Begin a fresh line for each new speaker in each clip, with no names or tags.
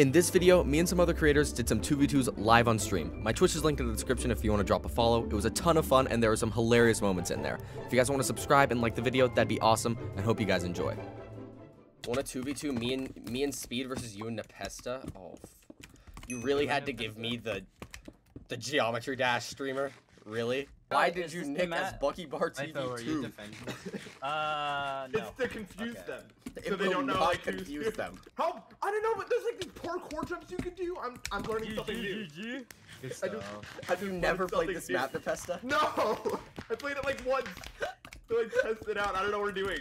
In this video, me and some other creators did some 2v2s live on stream. My Twitch is linked in the description if you want to drop a follow. It was a ton of fun and there were some hilarious moments in there. If you guys want to subscribe and like the video, that'd be awesome and hope you guys enjoy. Want a 2v2 me and me and Speed versus you and Npesta? Oh, you really had to give me the the Geometry Dash streamer? Really? Why did you nick
map?
as BuckyBarr
I thought were you
TV2?
defending?
Uh, no.
It's to confuse
Okay.
them.
It
So they
will
don't know
not
like
confuse them.
How? I don't know, but there's like these parkour jumps you can do. I'm I'm learning something new.
Good
I do-
stuff.
Have you never played
something
this
new.
map, Npesta?
No, I played it like once to like test it out. I don't know what we're doing.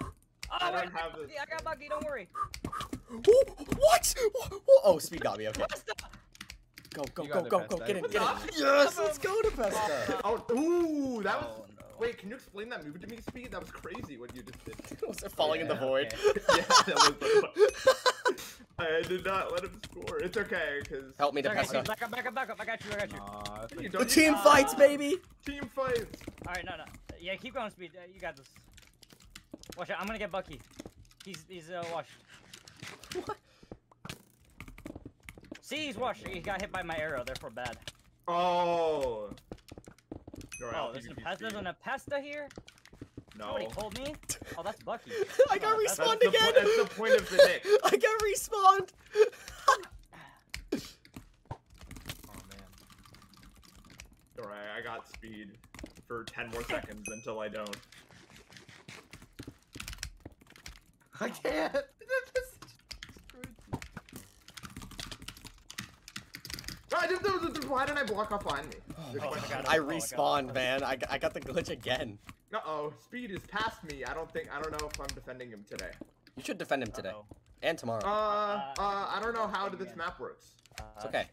Oh,
I don't have
Bucky,
this.
I got Bucky, don't worry.
Ooh, what? Oh, Speed got me. Okay. Go, go, go, go,
the
go. Get in, get in. Yes, let's go, Npesta.
Oh, ooh, that was.
Oh.
Wait, can you explain that move to me, Speed? That was crazy what you just did.
Was it falling in the void?
okay.
yeah, that was. I did not let him score. It's okay, cause
Help me,
It's okay,
Npesta.
Back up, back up, back up. I got you, I got you.
Aw,
You
thank
don't-
The team
Uh,
fights, baby.
team fights.
Alright, no, no. Yeah, keep going, Speed. Uh, you got this. Watch out, I'm gonna get Bucky. He's, he's, uh, washed.
What?
See, he's washed. He got hit by my arrow, therefore bad.
Oh. Alright,
Oh,
I'll
there's,
give
an
you
pest, there's
Speed.
an Apesta here?
No.
Nobody told me? Oh, that's Bucky.
I got
Oh, that's-
respawned
That's
again.
po- that's the point of the nick.
I got respawned.
Oh man.
Alright, I got speed for 10 more seconds until I don't.
I can't.
I just, there was a- why didn't I block off behind me? There's
Oh,
one-
I got it.
I
Oh, I
respawned, man. I, got- I got the glitch again.
Uh-oh, speed is past me. I don't think, I don't know if I'm defending him today.
You should defend him today
Uh-oh.
and tomorrow.
Uh,
Uh,
uh, I don't know how this map works.
Uh,
it's okay.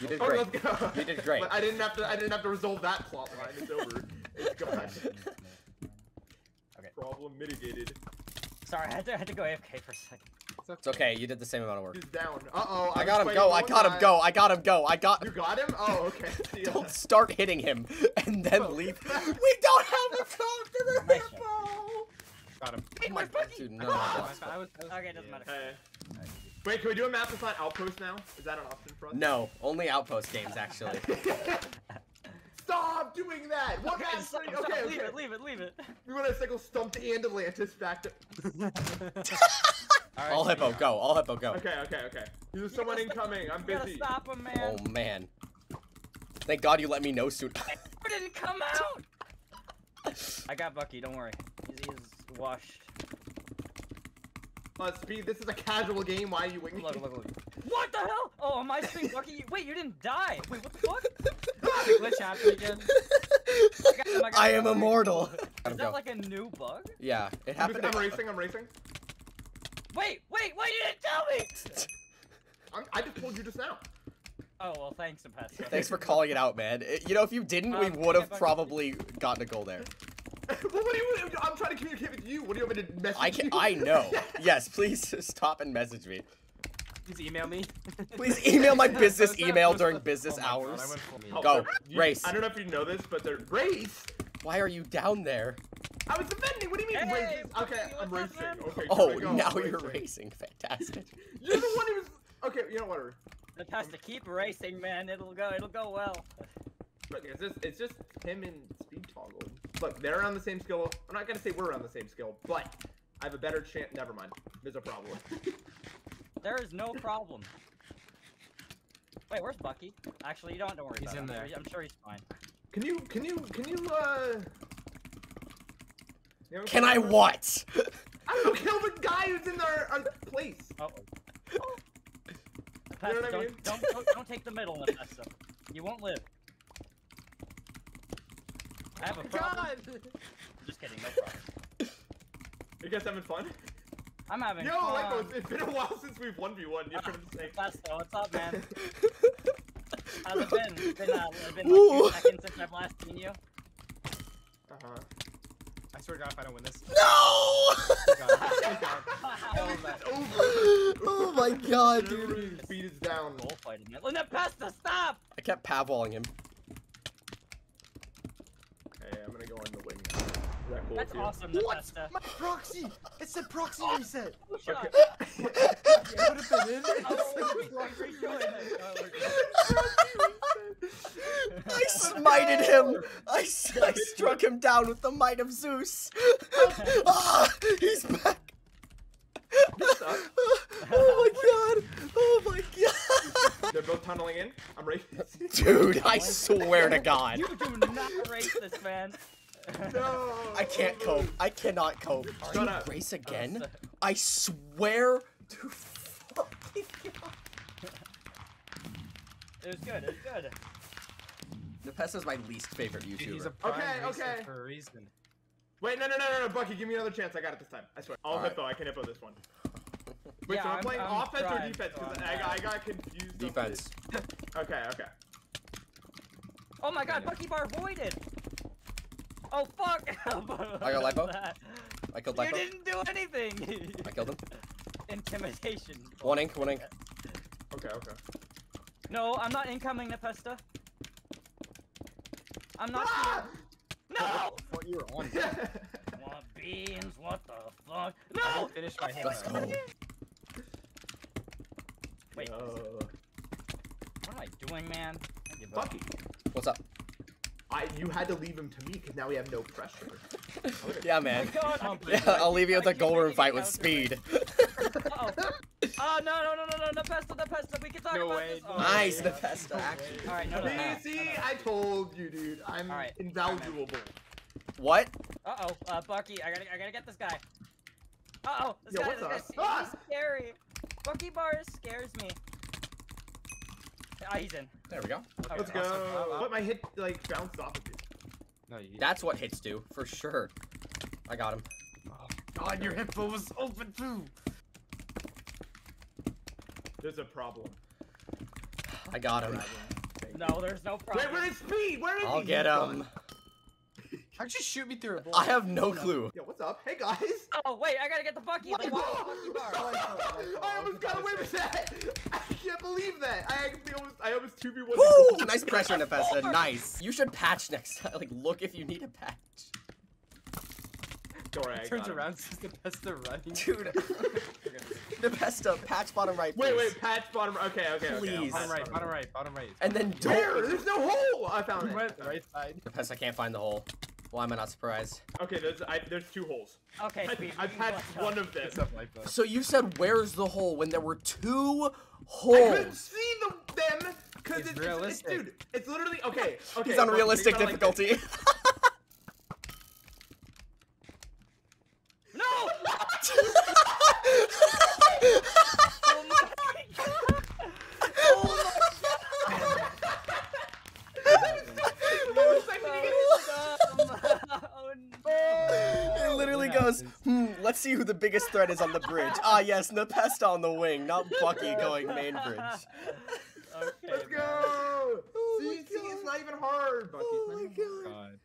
You did
Oh,
great.
let's go.
You did great.
But I didn't have to, I didn't have to resolve that plot line. It's over. It's gone.
Okay.
Problem mitigated.
Sorry, I had, to, I had to go AFK for a second.
It's okay. You did the same amount of work.
He's down. Uh-oh.
I
was
got him go. I got him go. I got him go. I got.
You got him? Oh, okay. See.
Don't start hitting him and then
Oh.
leave. We don't have a phone to the
Nice
hippo.
Got him.
Hey,
Oh my
where's Bucky?
dude, no.
I was- I was-
Okay, it doesn't matter.
Hey. Wait, can we do a map that's not outpost now? Is that an option for us?
No, only outpost games actually.
Stop doing that! What
Okay,
map?
stop,
Okay,
stop,
okay.
leave it, leave it, leave it.
We want to cycle Stumped and Atlantis back to.
Alright,
All hippo go. All hippo go.
Okay, okay, okay. There's
You
someone
gotta
incoming. I'm
You gotta
busy.
stop him, man.
Oh man. Thank God you let me know soon.
It didn't come out. I got Bucky. Don't worry. He's, he's washed.
Uh, Speed, this is a casual game. Why are you winging?
Look, look, look. What the hell? Oh, am I seeing Bucky? You- Wait, you didn't die. Wait, what the fuck?
The glitch happened again.
got I got
I am immortal.
Is that
go.
like a new bug?
Yeah, it happened.
just- I'm racing. I'm racing.
Wait, wait, wait! You didn't tell me.
I'm, I just told you just now.
Oh well, thanks, Npesta.
Thanks for calling it out, man. It- you know, if you didn't, we
Um,
would have
yeah, but-
probably gotten a goal there.
well, what do you? I'm trying to communicate with you. What do you want me to message
I can.
you?
I know. Yes, please stop and message me.
Please email me.
Please email my business email during business
Oh my God,
hours.
I went full-
Oh,
Go,
you-
race.
I don't know if you know this, but they're race.
Why are you down there?
I was defending. What do you mean
Hey,
race? Okay, I'm racing. Okay.
Oh,
here we go.
now
I'm
you're racing. Fantastic.
You're the one who was. Okay, you know whatever.
Npesta, keep racing, man. It'll go. It'll go well.
Look, it's just it's just him and speed toggle. Look, they're on the same skill. I'm not gonna say we're on the same skill, but I have a better chance. Never mind. There's a problem.
There is no problem. Wait, where's Bucky? Actually, you don't. Don't worry
He's
about
in
it. I'm
there.
I'm sure he's fine.
Can you can you can you uh? You know,
Can I what?
I don't know. Kill the guy who's in our, our place.
Oh.
You know
Npesta,
what I
don't,
mean?
don't, don't don't take the middle, Npesta. You won't live. I have a problem. God. Just kidding, no problem.
You guys having fun?
I'm having
Yo,
fun.
Echo, it's, it's been a while since we've one v one. You're trying to say.
Npesta, what's up, man? How's it been? It's been, uh, it's been
Ooh.
like two seconds since I've last seen you.
Uh huh.
I swear to God, if I don't win this.
No!
God. Thank God.
At least it's over.
oh my god, dude.
Literally, Speed is down.
Bullfighting, man. Linda Pesta, stop!
I kept pavwalling him.
Hey, I'm gonna go on the wing now. Is that cool
That's
with you?
awesome,
What?
Npesta.
My proxy! It said proxy reset.
Oh, shut
Okay.
up.
Put it in. Oh, It
Oh,
said
wait,
proxy
wait, wait,
reset.
wait.
I smited him. I, s- I struck him down with the might of Zeus. ah, he's back. oh my god. Oh my god.
They're both tunneling in. I'm ready.
Dude, I swear to God.
You do not race this, man.
no.
I can't cope. I cannot cope.
Shut
Do you
up.
race again? I swear to fucking God.
It was good. It was good.
Npesta's my least favorite
Dude,
YouTuber.
he's a prime
Okay, okay.
for a reason.
Wait, no, no, no, no, no, Bucky, give me another chance. I got it this time. I swear. I'll
Alright.
hippo. I can hippo this one. Wait,
Yeah,
so I'm,
I'm-
playing
I'm
offense or
trying,
defense? Because
I'm
I, got- I got confused.
Defense.
Okay, okay.
Oh my god, BuckyBarr voided! Oh fuck!
I got lipo?
That.
I killed lipo.
You didn't do anything!
I killed him.
Intimidation.
One ink, one ink.
Okay, okay.
No, I'm not incoming, Npesta. I'm not
Ah!
here. No!
What you were on?
Want beans? What the fuck?
I
No!
didn't finish my hand.
Let's
hippo.
go.
Wait,
Uh,
what am I doing, man? I give up.
Bucky,
What's up?
I you had to leave him to me because now we have no pressure.
Yeah,
Oh my
man.
god, I-
Yeah, I'll leave you with the
keep
gold room fight with
counter
speed.
Uh-oh. Oh, no, no, no, no, no, Npesta, Npesta, we can talk
No
about
way,
this.
no
Oh,
Nice,
yeah.
Npesta, actually.
Alright, no, no,
see,
no, no,
see,
no, no.
I told you, dude. I'm
Alright,
invaluable.
What?
Uh-oh, uh, Bucky, I gotta, I gotta get this guy. Uh-oh, this
Yo,
guy, this
up?
guy's
Ah!
he's scary. Bucky Bars scares me. Ah, he's in.
There we go.
Okay.
Let's
awesome.
go.
Wow.
But my hit like bounced off of you.
No, you.
That's what hits do, for sure. I got him.
Oh, God, your hippo was open too.
There's a problem.
I got him.
No, there's no problem.
Wait, where is speed? Where is
I'll
he?
get
He's
him.
gone.
How'd you shoot me through a block?
I have no clue.
Yo, what's up? Hey guys.
Oh, wait, I gotta get the Bucky, the
What?
wild Bucky
I almost got away with that. I can't believe that. I actually almost, I almost two v one.
Woo! Nice pressure, Npesta. Nice. You should patch next time. Like, look if you need a patch.
Don't worry, I
Turns
got him.
around, sees the best of running.
Dude. Npesta, patch bottom right,
Wait,
please.
wait, patch bottom. Okay, okay, okay.
Please.
Bottom right, bottom right, bottom right.
And then
Where?
don't.
There's no hole. I found
You
it.
went right side.
Npesta can't find the hole. Why am I not surprised?
Okay, there's I, there's two holes.
Okay,
I,
Speed.
I
you can
patched
clutch up.
one of them.
It's up like that.
So you said where's the hole when there were two holes?
I
holes?
couldn't see the, them because
It's
it's, it's,
realistic.
dude. It's literally okay. Okay.
He's on
look,
realistic
think about it like this.
difficulty.
No! oh my god! Oh
I was expecting to get-
my god! Oh no!
It literally
It
goes, hmm, let's see who the biggest threat is on the bridge. Ah, yes, Npesta on the wing, not Bucky going main bridge.
Okay,
Let's
man.
go.
Oh
see, see, it's not even hard, Bucky.
Oh my god.
God.